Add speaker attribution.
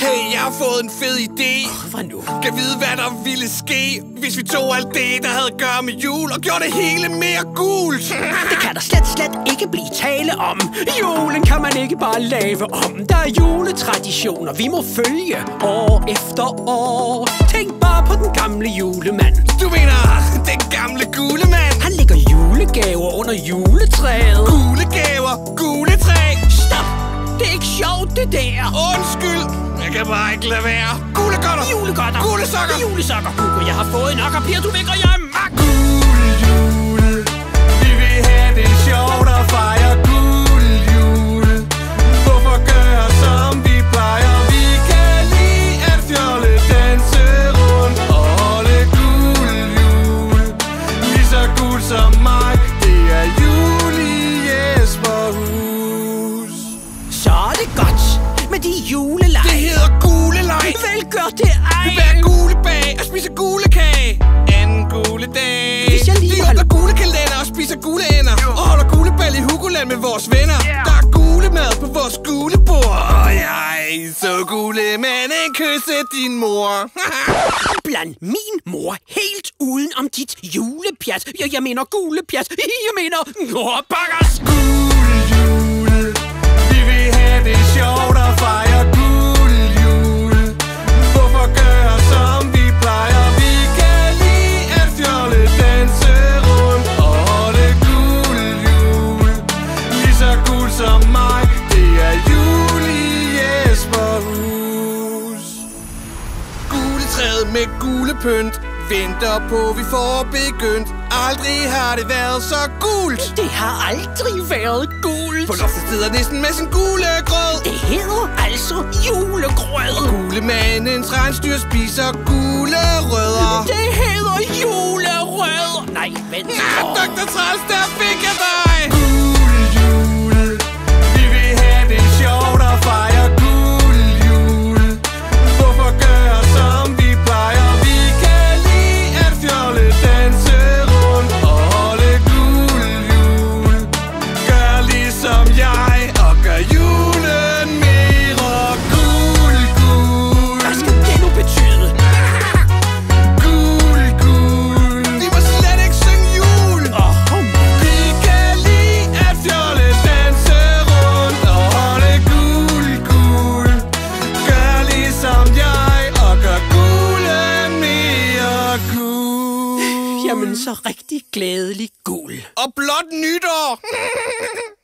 Speaker 1: Hey, jeg har fået en fed idé.
Speaker 2: Hvad nu?
Speaker 1: Kan vide, hvad der ville ske, hvis vi tog alt det, der havde at gøre med jul, og gjorde det hele mere gult.
Speaker 2: Det kan der slet, slet ikke blive tale om. Julen kan man ikke bare lave om. Der er juletraditioner, vi må følge år efter år. Tænk bare på den gamle julemand.
Speaker 1: Du mener, den gamle gule mand?
Speaker 2: Han lægger julegaver under juletræet.
Speaker 1: Gule gaver, gule træ.
Speaker 2: Stop! Det er ikke sjovt, det der.
Speaker 1: Undskyld, jeg kan bare ikke lade være. Gule godter.
Speaker 2: Julegodter.
Speaker 1: Gule sokker.
Speaker 2: Julesokker. Hugo, jeg har fået nok, og Pia, du vækker jeg er mak.
Speaker 1: Gul jul. Vi vil have det sjovt og fejre gul jul. Hvorfor gøre som vi plejer? Vi kan lide at fjolle, danse rundt og holde gul jul. Lige så gul som mig, det er jul i Jesperhus.
Speaker 2: Så er det godt de juleleg.
Speaker 1: Det hedder gulelej.
Speaker 2: Vel gør det ej.
Speaker 1: Vi bærer gule bag og spiser gule kage Anden gule dag
Speaker 2: Hvis jeg lige
Speaker 1: Vi
Speaker 2: holder-
Speaker 1: åbner gule kalender og spiser gule ender Og holder gulebal i Hugoland med vores venner
Speaker 2: Yeah.
Speaker 1: Der er gule mad på vores gule bord Og jeg så gule, men en kys af din mor
Speaker 2: Bland min mor helt uden om dit julepjat. Jeg, jeg mener gulepjat. Jeg mener... Åh, bakkers!
Speaker 1: Med gule pynt Venter på vi får begyndt Aldrig har det været så gult
Speaker 2: Det har aldrig været gult.
Speaker 1: på loftet sidder nissen med sin gule grød
Speaker 2: Det hedder altså julegrød.
Speaker 1: Gulemandens rensdyr spiser gule rødder
Speaker 2: Det hedder julerød. Nej, vent. Åh.
Speaker 1: Dr. Træls, der fik jeg dig
Speaker 2: Jamen, så rigtig glædelig gul.
Speaker 1: Og blot nytår